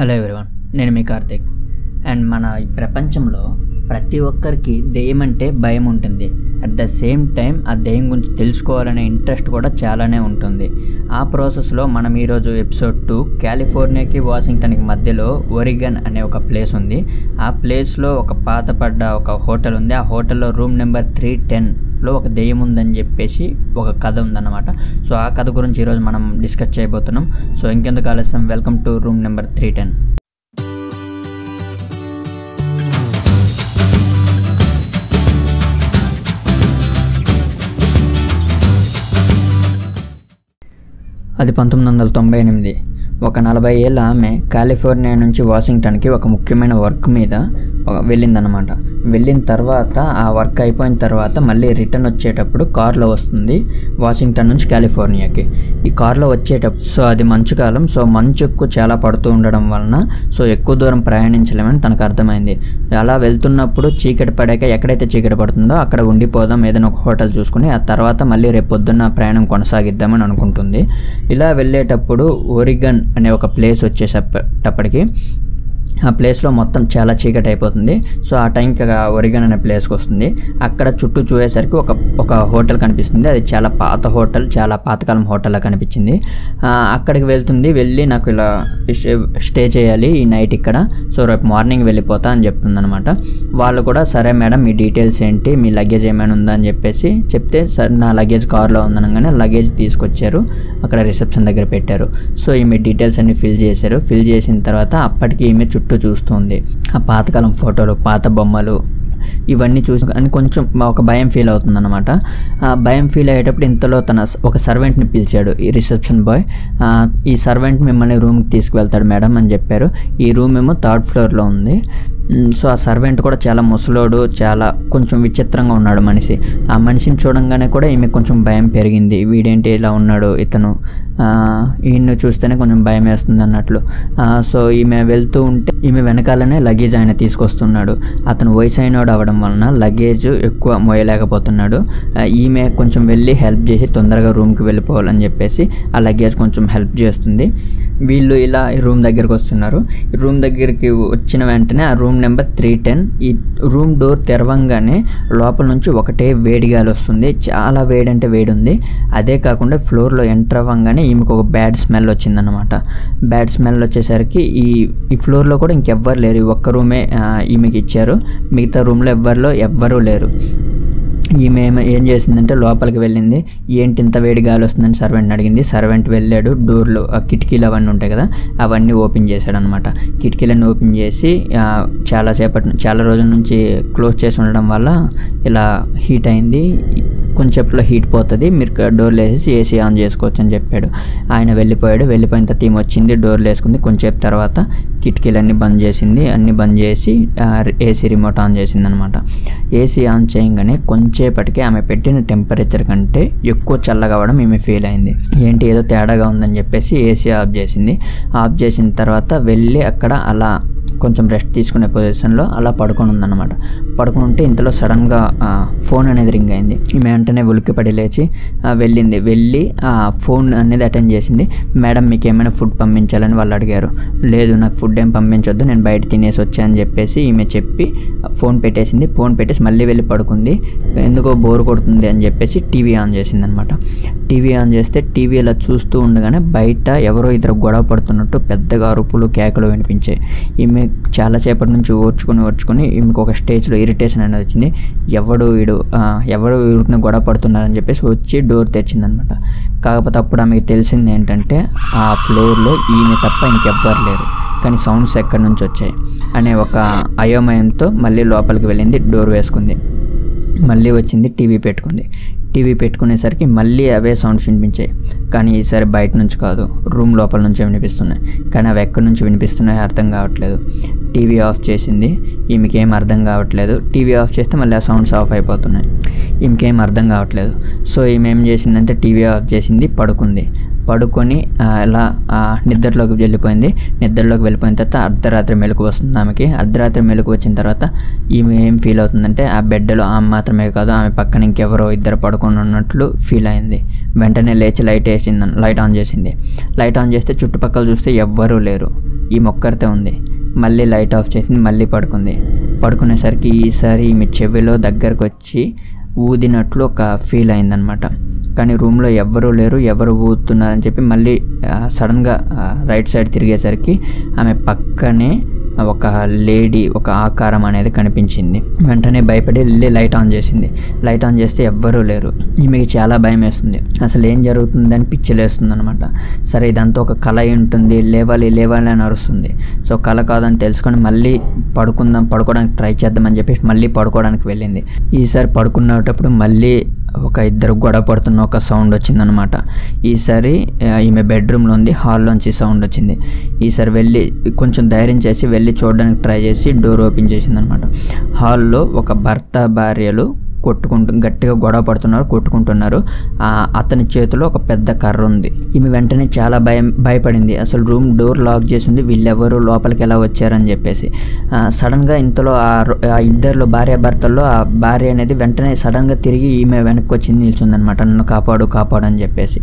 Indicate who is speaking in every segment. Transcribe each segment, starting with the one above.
Speaker 1: Hello everyone నేను మీ Karthik. And మన ఈ ప్రపంచంలో ప్రతి ఒక్కరికి దెయ్యం అంటే భయం ఉంటుంది. అట్ ద సేమ్ టైం ఆ దెయ్యం గురించి తెలుసుకోవాలనే ఇంట్రెస్ట్ కూడా చాలానే ఉంటుంది. ఆ ప్రాసెస్లో మనం ఈరోజు ఎపిసోడ్ టూ కాలిఫోర్నియాకి వాషింగ్టన్కి మధ్యలో ఒరిగన్ అనే ఒక ప్లేస్ ఉంది. ఆ ప్లేస్లో ఒక పాతపడ్డ ఒక హోటల్ ఉంది. ఆ హోటల్లో రూమ్ నెంబర్ త్రీ టెన్ లో ఒక దెయ్యం ఉందని చెప్పేసి ఒక కథ ఉందన్నమాట. సో ఆ కథ గురించి ఈరోజు మనం డిస్కస్ చేయబోతున్నాం. సో ఇంకెందుకు ఆలస్యం? Welcome to room number three ten. అది పంతొమ్మిది వందల తొంభై ఎనిమిది. ఒక నలభై ఏళ్ళ ఆమె కాలిఫోర్నియా నుంచి వాషింగ్టన్కి ఒక ముఖ్యమైన వర్క్ మీద ఒక- వెళ్ళిందనమాట వెళ్ళిన తర్వాత ఆ వర్క్ అయిపోయిన తర్వాత మళ్ళీ రిటర్న్ వచ్చేటప్పుడు కార్లో వస్తుంది వాషింగ్టన్ నుంచి కాలిఫోర్నియాకి. ఈ కార్లో వచ్చేటప్పుడు సో అది మంచు కాలం సో మంచు ఎక్కువ చాలా పడుతూ ఉండడం వలన సో ఎక్కువ దూరం ప్రయాణించలేమని తనకు అర్థమైంది. అలా వెళ్తున్నప్పుడు చీకటి పడాక ఎక్కడైతే చీకటి పడుతుందో అక్కడ ఉండిపోదాం ఏదైనా ఒక హోటల్ చూసుకుని ఆ తర్వాత మళ్ళీ రేపు పొద్దున్న ప్రయాణం కొనసాగిద్దామని అనుకుంటుంది. ఇలా వెళ్ళేటప్పుడు ఒరిగన్ అనే ఒక ప్లేస్ వచ్చేసేటప్పటికి ఆ ప్లేస్లో మొత్తం చాలా చీకటి అయిపోతుంది. సో ఆ టైంకి ఒరిగన్ అనే ప్లేస్కి వస్తుంది. అక్కడ చుట్టూ చూసేసరికి ఒక ఒక హోటల్ కనిపిస్తుంది. అది చాలా పాత హోటల్ చాలా పాతకాలం హోటల్లా కనిపించింది. అక్కడికి వెళ్తుంది. వెళ్ళి నాకు ఇలా స్టే- స్టే చేయాలి ఈ నైట్ ఇక్కడ. సో రేపు మార్నింగ్ వెళ్ళిపోతా అని చెప్తుంది అనమాట వాళ్ళు కూడా సరే మేడం మీ డీటెయిల్స్ ఏంటి? మీ లగేజ్ ఏమైనా ఉందా? అని చెప్పేసి చెప్తే సరే నా లగేజ్ కార్లో ఉందనగానే లగేజ్ తీసుకొచ్చారు. అక్కడ రిసెప్షన్ దగ్గర పెట్టారు. సో ఈమె డీటెయిల్స్ అన్ని ఫిల్ చేశారు. ఫిల్ చేసిన తర్వాత అప్పటికి ఈమె చుట్టూ చూస్తుంది. ఆ పాతకాలం ఫోటోలు పాత బొమ్మలు ఇవన్నీ చూసి అని కొంచెం ఒక భయం ఫీల్ అవుతుంది అనమాట ఆ భయం ఫీల్ అయ్యేటప్పుడు ఇంతలో తన స- ఒక సర్వెంట్ని పిలిచాడు ఈ రిసెప్షన్ బాయ్ ఈ సర్వెంట్ మిమ్మల్ని రూమ్కి తీసుకువెళ్తాడు మేడం అని చెప్పారు. ఈ రూమ్ ఏమో థర్డ్ ఫ్లోర్లో ఉంది. సో ఆ సర్వెంట్ కూడా చాలా ముసలోడు చాలా కొంచెం విచిత్రంగా ఉన్నాడు మనిషి. ఆ మనిషిని చూడంగానే కూడా ఈమె కొంచెం భయం పెరిగింది. వీడేంటి ఇలా ఉన్నాడు? ఇతను ఈయన్ను ఈయన్ని చూస్తేనే కొంచెం భయం వేస్తుంది అన్నట్లు. సో ఈమె వెళ్తూ ఉంటే ఈమె వెనకాలనే లగేజ్ ఆయన తీసుకొస్తున్నాడు. అతను వయసు అయినోడు అవ్వడం వలన లగేజ్ ఎక్కువ మోయలేకపోతున్నాడు. ఈమె కొంచెం వెళ్ళి హెల్ప్ చేసి తొందరగా రూమ్కి వెళ్ళిపోవాలని చెప్పేసి ఆ లగేజ్ కొంచెం హెల్ప్ చేస్తుంది. వీళ్ళు ఇలా ఈ రూమ్ దగ్గరికి వస్తున్నారు. ఈ రూమ్ దగ్గరికి వచ్చిన వెంటనే ఆ రూమ్ నెంబర్ త్రీ టెన్. ఈ రూమ్ డోర్ తెరవంగానే లోపల నుంచి ఒకటే వేడి గాలి వస్తుంది. చాలా వేడి అంటే వేడి ఉంది అదే కాకుండా ఫ్లోర్లో ఎంటర్ అవ్వగానే ఈమెకు ఒక బ్యాడ్ స్మెల్ వచ్చిందనమాట బ్యాడ్ స్మెల్ వచ్చేసరికి ఈ ఈ ఫ్లోర్లో కూడా ఇంకెవ్వరు లేరు. ఒక్క రూమే ఈమెకి ఇచ్చారు. మిగతా రూమ్లో ఎవ్వరిలో ఎవ్వరూ లేరు. ఈమె ఏం చేసిందంటే లోపలికి వెళ్ళింది. ఏంటి ఇంత వేడి గాలి వస్తుందని సర్వెంట్ని అడిగింది. సర్వెంట్ వెళ్ళాడు. డోర్లు ఆ కిటికీలు అవన్నీ ఉంటాయి కదా అవన్నీ ఓపెన్ చేశాడు అనమాట కిటికీలన్నీ ఓపెన్ చేసి చాలాసేపటి చాలా రోజుల నుంచి క్లోజ్ చేసి ఉండడం వల్ల ఇలా హీట్ అయింది. కొంచెంసేపులో హీట్ పోతుంది. మీరు డోర్లు వేసేసి ఏసీ ఆన్ చేసుకోవచ్చు అని చెప్పాడు. ఆయన వెళ్ళిపోయాడు. వెళ్ళిపోయిన తర్వాత టీం వచ్చింది. డోర్లు వేసుకుంది. కొంచెంసేపు తర్వాత కిటికీలన్నీ బంద్ చేసింది. అన్నీ బంద్ చేసి ఏసీ రిమోట్ ఆన్ చేసింది అనమాట ఏసీ ఆన్ చేయగానే కొంచెంసేపటికి ఆమె పెట్టిన టెంపరేచర్ కంటే ఎక్కువ చల్లగా అవ్వడం ఈమె ఫీల్ అయింది. ఏంటి ఏదో తేడాగా ఉందని చెప్పేసి ఏసీ ఆఫ్ చేసింది. ఆఫ్ చేసిన తర్వాత వెళ్ళి అక్కడ అలా కొంచెం రెస్ట్ తీసుకునే పొజిషన్లో అలా పడుకొని ఉందన్నమాట. పడుకుని ఉంటే ఇంతలో సడన్గా ఫోన్ అనేది రింగ్ అయింది. ఈమె వెంటనే ఉలిక్కిపడి లేచి వెళ్ళింది. వెళ్ళి ఆ ఫోన్ అనేది అటెండ్ చేసింది. మేడం మీకు ఏమైనా ఫుడ్ పంపించాలని వాళ్ళు అడిగారు. లేదు నాకు ఫుడ్ ఏం పంపించొద్దు నేను బయట తినేసి వచ్చా అని చెప్పేసి ఈమె చెప్పి ఫోన్ పెట్టేసింది. ఫోన్ పెట్టేసి మళ్ళీ వెళ్ళి పడుకుంది. ఎందుకో బోర్ కొడుతుంది అని చెప్పేసి టీవీ ఆన్ చేసింది అనమాట టీవీ ఆన్ చేస్తే టీవీ అలా చూస్తూ ఉండగానే బయట ఎవరో ఇద్దరు గొడవ పడుతున్నట్టు పెద్దగా అరుపులు కేకలు వినిపించాయి. ఈమె చాలాసేపటి నుంచి ఓర్చుకొని ఓర్చుకొని ఈమెకు ఒక స్టేజ్లో ఇరిటేషన్ అనేది వచ్చింది. ఎవడు వీడు ఎవడు వీడిని గొడవ పడుతున్నారని చెప్పేసి వచ్చి డోర్ తెచ్చిందనమాట కాకపోతే అప్పుడు ఆమెకి తెలిసింది ఏంటంటే ఆ ఫ్లోర్లో ఈమె తప్ప ఇంకెవ్వరు లేరు. కానీ సౌండ్స్ ఎక్కడి నుంచి వచ్చాయి? అనే ఒక అయోమయంతో మళ్ళీ లోపలికి వెళ్ళింది డోర్ వేసుకుంది. మళ్ళీ వచ్చింది టీవీ పెట్టుకుంది. టీవీ పెట్టుకునేసరికి మళ్ళీ అవే సౌండ్స్ వినిపించాయి. కానీ ఈసారి బయట నుంచి కాదు రూమ్ లోపల నుంచే వినిపిస్తున్నాయి. కానీ అవి ఎక్కడి నుంచి వినిపిస్తున్నాయో అర్థం కావట్లేదు. టీవీ ఆఫ్ చేసింది. ఈమెకేం అర్థం కావట్లేదు. టీవీ ఆఫ్ చేస్తే మళ్ళీ ఆ సౌండ్స్ ఆఫ్ అయిపోతున్నాయి. ఈమెకేం అర్థం కావట్లేదు. సో ఈమె ఏం చేసిందంటే టీవీ ఆఫ్ చేసింది పడుకుంది. పడుకొని ఇలా నిద్రలోకి వెళ్ళిపోయింది. నిద్రలోకి వెళ్ళిపోయిన తర్వాత అర్ధరాత్రి మెలకు వస్తుంది ఆమెకి. అర్ధరాత్రి మెలకు వచ్చిన తర్వాత ఈమె ఏం ఫీల్ అవుతుందంటే ఆ బెడ్లో ఆమె మాత్రమే కాదు ఆమె పక్కన ఇంకెవరో ఇద్దరు పడుకొని ఉన్నట్లు ఫీల్ అయింది. వెంటనే లేచి లైట్ వేసింది లైట్ ఆన్ చేసింది. లైట్ ఆన్ చేస్తే చుట్టుపక్కల చూస్తే ఎవ్వరూ లేరు. ఈ మొక్కరితే ఉంది. మళ్ళీ లైట్ ఆఫ్ చేసింది మళ్ళీ పడుకుంది. పడుకునేసరికి ఈసారి ఈమె చెవిలో దగ్గరకు వచ్చి ఊదినట్లు ఒక ఫీల్ అయిందనమాట కానీ రూమ్లో ఎవ్వరూ లేరు ఎవరు ఊదుతున్నారని చెప్పి మళ్ళీ సడన్గా రైట్ సైడ్ తిరిగేసరికి ఆమె పక్కనే ఒక లేడీ ఒక ఆకారం అనేది కనిపించింది. వెంటనే భయపడి వెళ్ళి లైట్ ఆన్ చేసింది. లైట్ ఆన్ చేస్తే ఎవ్వరూ లేరు. ఈమెకి చాలా భయం వేస్తుంది. అసలు ఏం జరుగుతుందని పిచ్చిలేస్తుంది అనమాట సరే ఇదంతా ఒక కళ ఉంటుంది. లేవాలి లేవాలి అని అరుస్తుంది. సో కళ కాదని తెలుసుకొని మళ్ళీ పడుకుందాం పడుకోవడానికి ట్రై చేద్దామని చెప్పేసి మళ్ళీ పడుకోవడానికి వెళ్ళింది. ఈసారి పడుకునేటప్పుడు మళ్ళీ ఒక ఇద్దరు గొడవ పడుతున్న ఒక సౌండ్ వచ్చిందనమాట ఈసారి ఆ, ఈమె బెడ్రూమ్లో ఉంది హాల్లోంచి సౌండ్ వచ్చింది. ఈసారి వెళ్ళి కొంచెం ధైర్యం చేసి వెళ్ళి చూడడానికి ట్రై చేసి డోర్ ఓపెన్ చేసిందనమాట హాల్లో ఒక భర్త భార్యలు కొట్టుకుంటూ గట్టిగా గొడవ పడుతున్నారు కొట్టుకుంటున్నారు. అతని చేతిలో ఒక పెద్ద కర్ర ఉంది. ఈమె వెంటనే చాలా భయం భయపడింది. అసలు రూమ్ డోర్ లాక్ చేసి ఉంది వీళ్ళెవరు లోపలికి ఎలా వచ్చారని చెప్పేసి. సడన్గా ఇంతలో ఆ ఇద్దరిలో భార్య భర్తల్లో ఆ భార్య అనేది వెంటనే సడన్గా తిరిగి ఈమె వెనక్కి వచ్చి నిల్చుందనమాట నన్ను కాపాడు కాపాడు అని చెప్పేసి.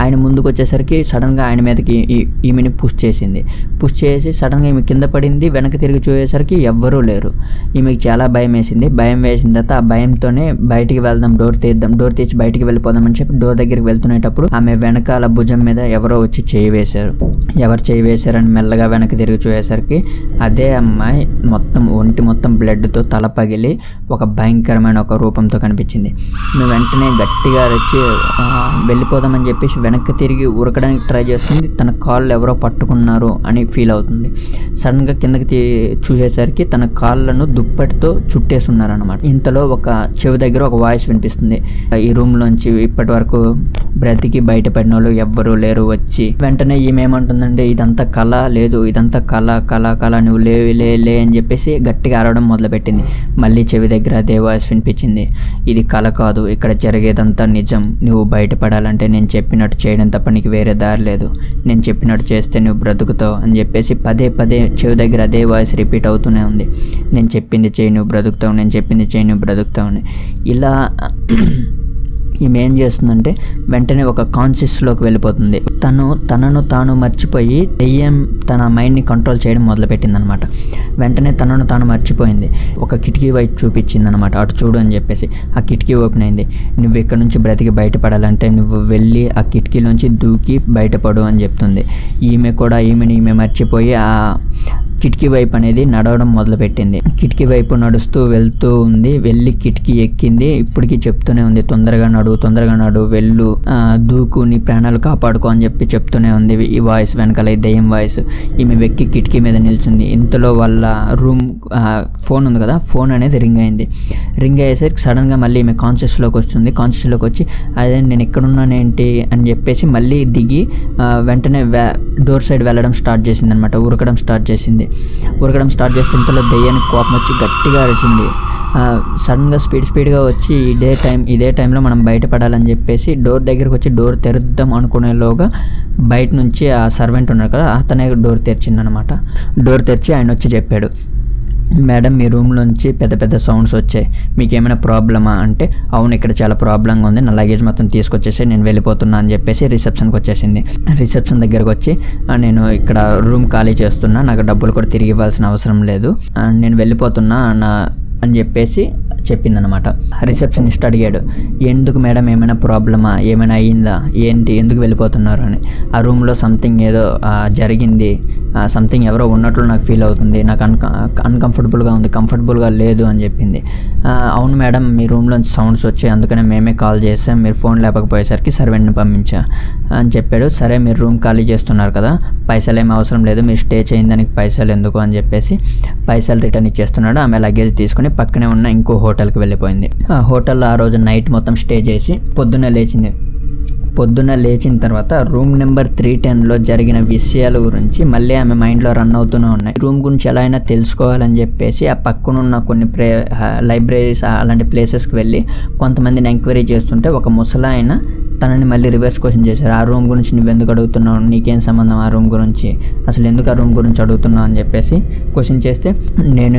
Speaker 1: ఆయన ముందుకు వచ్చేసరికి సడన్గా ఆయన మీదకి ఈ- ఈమెని పుష్ చేసింది. పుష్ చేసి సడన్గా ఈమె కింద పడింది వెనక్కి తిరిగి చూసేసరికి ఎవ్వరూ లేరు. ఈమెకి చాలా భయం వేసింది. భయం వేసిన తర్వాత ఆ భయంతో భయంతోనే బయటికి వెళ్దాం డోర్ తీద్దాం డోర్ తీసి బయటికి వెళ్ళిపోదాం అని చెప్పి డోర్ దగ్గరికి వెళ్తున్నప్పుడు ఆమె వెనకాల భుజం మీద ఎవరో వచ్చి చేయి వేశారు. ఎవరు చేయి వేశారని మెల్లగా వెనక్కి తిరిగి చూసేసరికి అదే అమ్మాయి మొత్తం ఒంటి మొత్తం బ్లడ్తో తల పగిలి ఒక భయంకరమైన ఒక రూపంతో కనిపించింది. మేము వెంటనే గట్టిగా వచ్చి వెళ్ళిపోదామని చెప్పేసి వెనక్కి తిరిగి ఉరకడానికి ట్రై చేస్తుంది. తన కాళ్ళు ఎవరో పట్టుకున్నారు అని ఫీల్ అవుతుంది. సడన్గా కిందకి తీ- చూసేసరికి తన కాళ్ళను దుప్పటితో చుట్టేసి ఉన్నారనమాట ఇంతలో ఒక చెవి దగ్గర ఒక వాయిస్ వినిపిస్తుంది. ఈ రూమ్ లోంచి ఇప్పటి వరకు బ్రతికి బయటపడిన వాళ్ళు ఎవ్వరూ లేరు. వచ్చి వెంటనే ఈమె ఏమంటుందంటే ఇదంతా కళ లేదు ఇదంతా కళ కళ కళ నువ్వు లే లే లే అని చెప్పేసి గట్టిగా అరవడం మొదలుపెట్టింది. మళ్ళీ చెవి దగ్గర అదే వాయిస్ వినిపించింది. ఇది కళ కాదు ఇక్కడ జరిగేదంతా నిజం. నువ్వు బయటపడాలంటే నేను చెప్పినట్టు చేయడం తప్ప నీకు వేరే దారి లేదు. నేను చెప్పినట్టు చేస్తే నువ్వు బ్రతుకుతావు అని చెప్పేసి పదే పదే చెవి దగ్గర అదే వాయిస్ రిపీట్ అవుతూనే ఉంది. నేను చెప్పింది చేయి నువ్వు బ్రతుకుతావు నేను చెప్పింది చేయి నువ్వు బ్రతుకుతావు అని. ఇలా ఈమె ఏం చేస్తుందంటే వెంటనే ఒక కాన్షియస్లోకి వెళ్ళిపోతుంది. తను తనను తాను మర్చిపోయి దెయ్యం తన మైండ్ని కంట్రోల్ చేయడం మొదలుపెట్టింది అనమాట వెంటనే తనను తాను మర్చిపోయింది. ఒక కిటికీ వైపు చూపించింది అనమాట అటు చూడు అని చెప్పేసి ఆ కిటికీ ఓపెన్ అయింది. నువ్వు ఇక్కడ నుంచి బ్రతికి బయటపడాలంటే నువ్వు వెళ్ళి ఆ కిటికీలోంచి దూకి బయటపడు అని చెప్తుంది. ఈమె కూడా ఈమెని ఈమె మర్చిపోయి ఆ కిటికీ వైపు అనేది నడవడం మొదలుపెట్టింది. కిటికీ వైపు నడుస్తూ వెళ్తూ ఉంది. వెళ్ళి కిటికీ ఎక్కింది. ఇప్పటికీ చెప్తూనే ఉంది. తొందరగా నడు తొందరగా నాడు వెళ్ళు దూకు నీ ప్రాణాలు కాపాడుకో అని చెప్పి చెప్తూనే ఉంది ఈ వాయిస్ వెనకాల ఈ దయ్యం వాయిస్ ఈమె వెక్కి కిటికీ మీద నిల్చుంది. ఇంతలో వాళ్ళ రూమ్ ఫోన్ ఉంది కదా ఫోన్ అనేది రింగ్ అయింది. రింగ్ అయ్యేసరికి సడన్గా మళ్ళీ ఈమె కాన్షియస్లోకి వస్తుంది. కాన్షియస్లోకి వచ్చి అదే నేను ఎక్కడున్నానేంటి అని చెప్పేసి మళ్ళీ దిగి వెంటనే డోర్ సైడ్ వెళ్ళడం స్టార్ట్ చేసింది అనమాట ఉరకడం స్టార్ట్ చేసింది. ఉరకడం స్టార్ట్ చేస్తే ఇంతలో దయ్యానికి కోపం వచ్చి గట్టిగా అరిచింది. సడన్గా స్పీడ్ స్పీడ్గా వచ్చి ఇదే టైం ఇదే టైంలో మనం బయటపడాలని చెప్పేసి డోర్ దగ్గరికి వచ్చి డోర్ తెరుద్దాం అనుకునేలోగా బయట నుంచి ఆ సర్వెంట్ ఉన్నారు కదా అతనే డోర్ తెరిచిందనమాట. డోర్ తెరిచి ఆయన వచ్చి చెప్పాడు మేడం మీ రూమ్లోంచి పెద్ద పెద్ద సౌండ్స్ వచ్చాయి మీకు ఏమైనా ప్రాబ్లమా? అంటే అవును ఇక్కడ చాలా ప్రాబ్లంగా ఉంది నా లగేజ్ మొత్తం తీసుకొచ్చేసి నేను వెళ్ళిపోతున్నా అని చెప్పేసి రిసెప్షన్కి వచ్చేసింది. రిసెప్షన్ దగ్గరకు వచ్చి నేను ఇక్కడ రూమ్ ఖాళీ చేస్తున్నా నాకు డబ్బులు కూడా తిరిగి ఇవ్వాల్సిన అవసరం లేదు నేను వెళ్ళిపోతున్నా నా అని చెప్పేసి చెప్పిందనమాట రిసెప్షనిస్ట్ అడిగాడు ఎందుకు మేడం ఏమైనా ప్రాబ్లమా? ఏమైనా అయ్యిందా ఏంటి? ఎందుకు వెళ్ళిపోతున్నారు? అని. ఆ రూమ్లో సంథింగ్ ఏదో జరిగింది. సంథింగ్ ఎవరో ఉన్నట్లు నాకు ఫీల్ అవుతుంది. నాకు అన్ అన్కంఫర్టబుల్గా ఉంది. కంఫర్టబుల్గా లేదు అని చెప్పింది. అవును మేడం మీ రూమ్లో సౌండ్స్ వచ్చాయి. అందుకనే మేమే కాల్ చేసాం. మీరు ఫోన్ లేకపోయేసరికి సర్వెంట్ని పంపించా అని చెప్పాడు. సరే మీరు రూమ్ ఖాళీ చేస్తున్నారు కదా పైసలు ఏమి అవసరం లేదు. మీరు స్టే చేయని దానికి పైసలు ఎందుకు అని చెప్పేసి పైసలు రిటర్న్ ఇచ్చేస్తున్నాడు. ఆమె లగేజ్ తీసుకుని పక్కనే ఉన్న ఇంకో హోటల్కి వెళ్ళిపోయింది. ఆ హోటల్లో ఆ రోజు నైట్ మొత్తం స్టే చేసి పొద్దున్నే లేచింది. పొద్దున్న లేచిన తర్వాత రూమ్ నెంబర్ త్రీ టెన్లో జరిగిన విషయాల గురించి మళ్ళీ ఆమె మైండ్లో రన్ అవుతూనే ఉన్నాయి. రూమ్ గురించి ఎలా అయినా తెలుసుకోవాలని చెప్పేసి ఆ పక్కనున్న కొన్ని ప్రే లైబ్రరీస్ అలాంటి ప్లేసెస్కి వెళ్ళి కొంతమందిని ఎంక్వైరీ చేస్తుంటే ఒక ముసలాయన తనని మళ్ళీ రివర్స్ క్వశ్చన్ చేశారు. ఆ రూమ్ గురించి నువ్వు ఎందుకు అడుగుతున్నావు? నీకేం సంబంధం ఆ రూమ్ గురించి? అసలు ఎందుకు ఆ రూమ్ గురించి అడుగుతున్నావు? అని చెప్పేసి క్వశ్చన్ చేస్తే నేను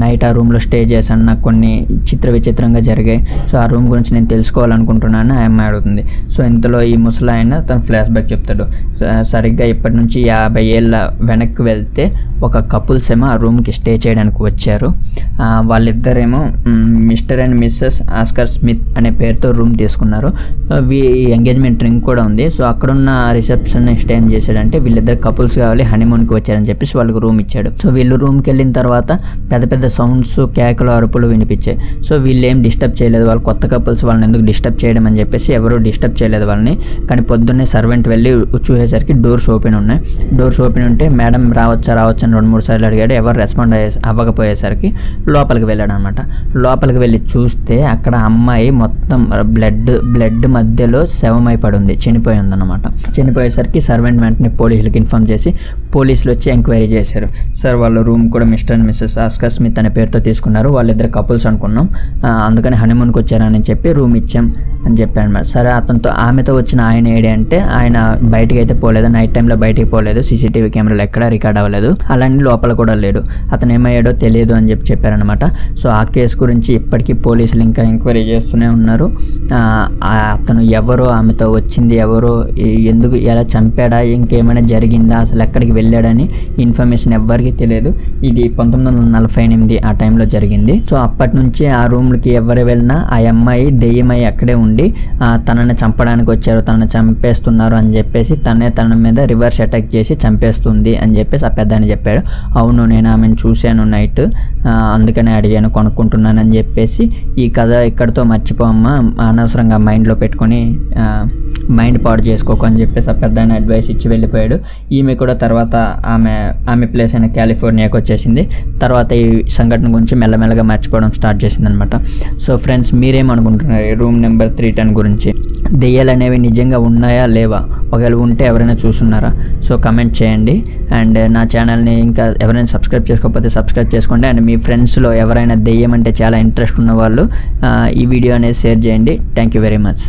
Speaker 1: నైట్ ఆ రూమ్లో స్టే చేశాను. నాకు కొన్ని చిత్ర విచిత్రంగా జరిగాయి. సో ఆ రూమ్ గురించి నేను తెలుసుకోవాలనుకుంటున్నాను ఆ అమ్మాయి అడుగుతుంది. సో ఇంతలో ఈ ముసలాయన తన ఫ్లాష్ బ్యాక్ చెప్తాడు సరిగ్గా ఇప్పటి నుంచి యాభై ఏళ్ళ వెనక్కి వెళ్తే ఒక కపుల్స్ ఏమో ఆ రూమ్కి స్టే చేయడానికి వచ్చారు. వాళ్ళిద్దరేమో mister and missus Oscar Smith అనే పేరుతో రూమ్ తీసుకున్నారు. వీ ఎంగేజ్మెంట్ రింగ్ కూడా ఉంది. సో అక్కడున్న రిసెప్షన్ ఏం చేశాడంటే వీళ్ళిద్దరు కపుల్స్ కావాలి హనీమూన్కి వచ్చారని చెప్పేసి వాళ్ళకి రూమ్ ఇచ్చాడు. సో వీళ్ళు రూమ్కి వెళ్ళిన తర్వాత పెద్ద పెద్ద సౌండ్స్ కేకలు అరుపులు వినిపించాయి. సో వీళ్ళు ఏం డిస్టర్బ్ చేయలేదు. వాళ్ళు కొత్త కపుల్స్ వాళ్ళని ఎందుకు డిస్టర్బ్ చేయడం అని చెప్పేసి ఎవరు డిస్టర్బ్ చేయలేదు వాళ్ళని. కానీ పొద్దున్నే సర్వెంట్ వెళ్ళి చూసేసరికి డోర్స్ ఓపెన్ ఉన్నాయి. డోర్స్ ఓపెన్ ఉంటే మేడం రావచ్చా రావచ్చా అని రెండు మూడు సార్లు అడిగాడు. ఎవరు రెస్పాండ్ అయ్యే అవ్వకపోయేసరికి లోపలికి వెళ్ళాడు అనమాట లోపలికి వెళ్ళి చూస్తే అక్కడ అమ్మాయి మొత్తం బ్లడ్ బ్లడ్ మధ్య మధ్యలో శవమై పడింది చనిపోయి ఉందన్నమాట చనిపోయేసరికి సర్వెంట్ వెంటనే పోలీసులకు ఇన్ఫామ్ చేసి పోలీసులు వచ్చి ఎంక్వైరీ చేశారు. సార్ వాళ్ళ రూమ్ కూడా mister and missus Oscar Smith అనే పేరుతో తీసుకున్నారు. వాళ్ళిద్దరు కపుల్స్ అనుకున్నాం. అందుకని హనీమూన్కి వచ్చారని చెప్పి రూమ్ ఇచ్చాం అని చెప్పాను అనమాట సరే అతనితో ఆమెతో వచ్చిన ఆయన ఏడి అంటే ఆయన బయటికి అయితే పోలేదు. నైట్ టైంలో బయటికి పోలేదు. సీసీటీవీ కెమెరాలు ఎక్కడా రికార్డ్ అవ్వలేదు. అలానే లోపల కూడా లేడు. అతను ఏమయ్యాడో తెలియదు అని చెప్పి చెప్పారనమాట సో ఆ కేసు గురించి ఇప్పటికీ పోలీసులు ఇంకా ఎంక్వైరీ చేస్తూనే ఉన్నారు. అతను ఎవరో ఆమెతో వచ్చింది ఎవరో ఎందుకు ఎలా చంపాడా ఇంకేమైనా జరిగిందా అసలు ఎక్కడికి వెళ్ళాడని ఇన్ఫర్మేషన్ ఎవ్వరికీ తెలియదు. ఇది పంతొమ్మిది వందల నలభై ఎనిమిది ఆ టైంలో జరిగింది. సో అప్పటి నుంచి ఆ రూమ్లకి ఎవరు వెళ్ళినా ఆ అమ్మాయి దెయ్యమై అక్కడే ఉండి తనని చంపడానికి వచ్చారు తనని చంపేస్తున్నారు అని చెప్పేసి తనే తన మీద రివర్స్ అటాక్ చేసి చంపేస్తుంది అని చెప్పేసి ఆ పెద్దని చెప్పాడు. అవును నేను ఆమెను చూశాను నైట్ అందుకనే అడిగాను కొనుక్కుంటున్నాను అని చెప్పేసి ఈ కథ ఇక్కడితో మర్చిపోమ్మా అనవసరంగా మైండ్లో పెట్టుకొని మైండ్ పాడు చేసుకోకు అని చెప్పేసి ఆ పెద్ద అడ్వైస్ ఇచ్చి వెళ్ళిపోయాడు. ఈమె కూడా తర్వాత ఆమె ఆమె ప్లేస్ అయిన కాలిఫోర్నియాకి వచ్చేసింది. తర్వాత ఈ సంఘటన గురించి మెల్లమెల్లగా మర్చిపోవడం స్టార్ట్ చేసింది అనమాట సో ఫ్రెండ్స్ మీరేమనుకుంటున్నారు? రూమ్ నెంబర్ త్రీ టెన్ గురించి. దెయ్యాలు అనేవి నిజంగా ఉన్నాయా లేవా? ఒకవేళ ఉంటే ఎవరైనా చూస్తున్నారా? సో కమెంట్ చేయండి. అండ్ నా ఛానల్ని ఇంకా ఎవరైనా సబ్స్క్రైబ్ చేసుకోకపోతే సబ్స్క్రైబ్ చేసుకోండి. అండ్ మీ ఫ్రెండ్స్లో ఎవరైనా దెయ్యం అంటే చాలా ఇంట్రెస్ట్ ఉన్న వాళ్ళు ఈ వీడియో అనేది షేర్ చేయండి. Thank you very much